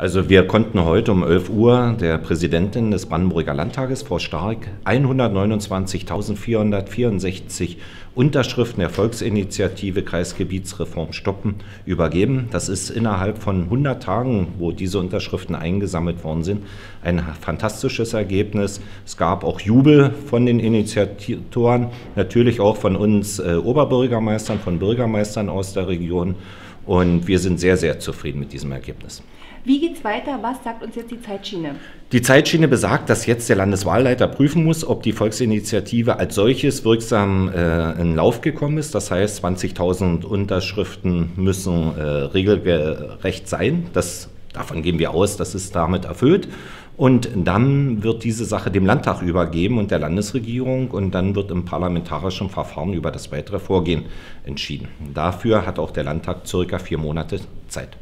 Also wir konnten heute um 11 Uhr der Präsidentin des Brandenburger Landtages, Frau Stark, 129.464 Unterschriften der Volksinitiative Kreisgebietsreform stoppen übergeben. Das ist innerhalb von 100 Tagen, wo diese Unterschriften eingesammelt worden sind, ein fantastisches Ergebnis. Es gab auch Jubel von den Initiatoren, natürlich auch von uns äh, Oberbürgermeistern, von Bürgermeistern aus der Region. Und wir sind sehr, sehr zufrieden mit diesem Ergebnis. Wie geht es weiter? Was sagt uns jetzt die Zeitschiene? Die Zeitschiene besagt, dass jetzt der Landeswahlleiter prüfen muss, ob die Volksinitiative als solches wirksam äh, in Lauf gekommen ist. Das heißt, 20.000 Unterschriften müssen äh, regelgerecht sein. Das, davon gehen wir aus, das ist damit erfüllt. Und dann wird diese Sache dem Landtag übergeben und der Landesregierung und dann wird im parlamentarischen Verfahren über das weitere Vorgehen entschieden. Dafür hat auch der Landtag circa vier Monate Zeit.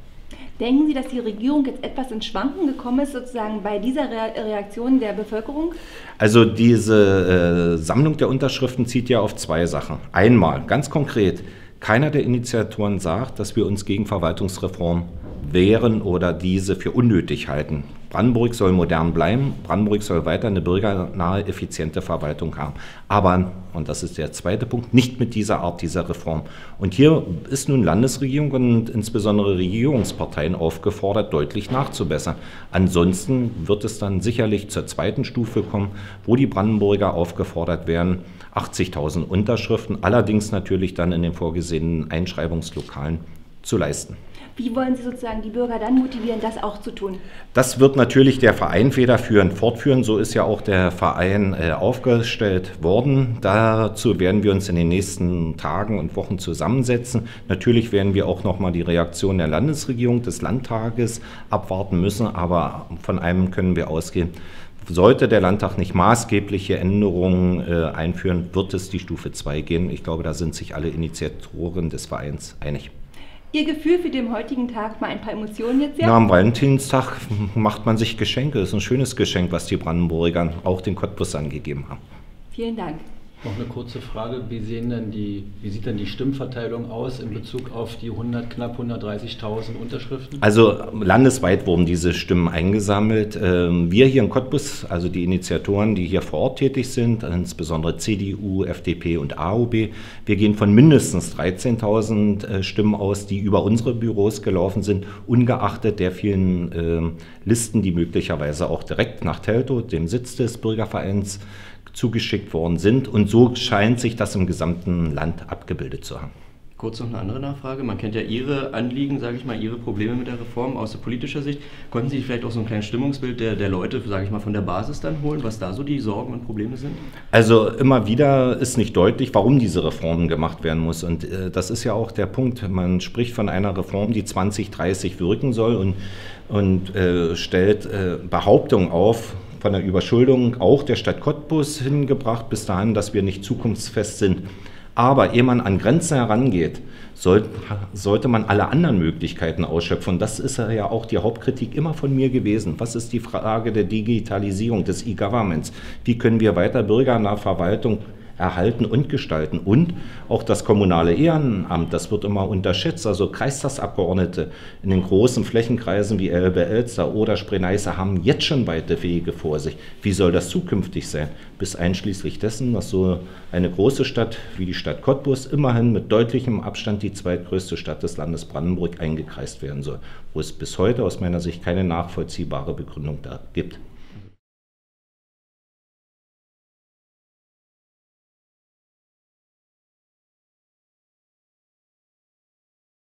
Denken Sie, dass die Regierung jetzt etwas ins Schwanken gekommen ist, sozusagen bei dieser Reaktion der Bevölkerung? Also diese äh, Sammlung der Unterschriften zieht ja auf zwei Sachen. Einmal, ganz konkret, keiner der Initiatoren sagt, dass wir uns gegen Verwaltungsreform wehren oder diese für unnötig halten. Brandenburg soll modern bleiben, Brandenburg soll weiter eine bürgernahe, effiziente Verwaltung haben. Aber, und das ist der zweite Punkt, nicht mit dieser Art dieser Reform. Und hier ist nun Landesregierung und insbesondere Regierungsparteien aufgefordert, deutlich nachzubessern. Ansonsten wird es dann sicherlich zur zweiten Stufe kommen, wo die Brandenburger aufgefordert werden, 80.000 Unterschriften, allerdings natürlich dann in den vorgesehenen Einschreibungslokalen zu leisten. Wie wollen Sie sozusagen die Bürger dann motivieren, das auch zu tun? Das wird natürlich der Verein federführend fortführen. So ist ja auch der Verein äh, aufgestellt worden. Dazu werden wir uns in den nächsten Tagen und Wochen zusammensetzen. Natürlich werden wir auch noch mal die Reaktion der Landesregierung, des Landtages abwarten müssen. Aber von einem können wir ausgehen. Sollte der Landtag nicht maßgebliche Änderungen äh, einführen, wird es die Stufe 2 gehen. Ich glaube, da sind sich alle Initiatoren des Vereins einig. Ihr Gefühl für den heutigen Tag, mal ein paar Emotionen jetzt? Ja, am Valentinstag macht man sich Geschenke. Das ist ein schönes Geschenk, was die Brandenburger auch den Cottbus angegeben haben. Vielen Dank. Noch eine kurze Frage. Wie, sehen denn die, wie sieht denn die Stimmverteilung aus in Bezug auf die 100, knapp 130.000 Unterschriften? Also landesweit wurden diese Stimmen eingesammelt. Ähm, wir hier in Cottbus, also die Initiatoren, die hier vor Ort tätig sind, insbesondere CDU, FDP und AOB, wir gehen von mindestens 13.000 äh, Stimmen aus, die über unsere Büros gelaufen sind, ungeachtet der vielen ähm, Listen, die möglicherweise auch direkt nach Teltow, dem Sitz des Bürgervereins, zugeschickt worden sind. Und so scheint sich das im gesamten Land abgebildet zu haben. Kurz noch eine andere Nachfrage. Man kennt ja Ihre Anliegen, sage ich mal, Ihre Probleme mit der Reform aus der politischer Sicht. Konnten Sie vielleicht auch so ein kleines Stimmungsbild der, der Leute, sage ich mal, von der Basis dann holen, was da so die Sorgen und Probleme sind? Also immer wieder ist nicht deutlich, warum diese Reform gemacht werden muss. Und äh, das ist ja auch der Punkt. Man spricht von einer Reform, die 2030 wirken soll und, und äh, stellt äh, Behauptungen auf, von der Überschuldung auch der Stadt Cottbus hingebracht, bis dahin, dass wir nicht zukunftsfest sind. Aber ehe man an Grenzen herangeht, sollte man alle anderen Möglichkeiten ausschöpfen. Das ist ja auch die Hauptkritik immer von mir gewesen. Was ist die Frage der Digitalisierung, des E-Governments? Wie können wir weiter bürgernahe Verwaltung erhalten und gestalten. Und auch das kommunale Ehrenamt, das wird immer unterschätzt. Also Kreistagsabgeordnete in den großen Flächenkreisen wie Elbe-Elster oder Spree-Neiße haben jetzt schon weite Wege vor sich. Wie soll das zukünftig sein? Bis einschließlich dessen, dass so eine große Stadt wie die Stadt Cottbus immerhin mit deutlichem Abstand die zweitgrößte Stadt des Landes Brandenburg eingekreist werden soll, wo es bis heute aus meiner Sicht keine nachvollziehbare Begründung gibt.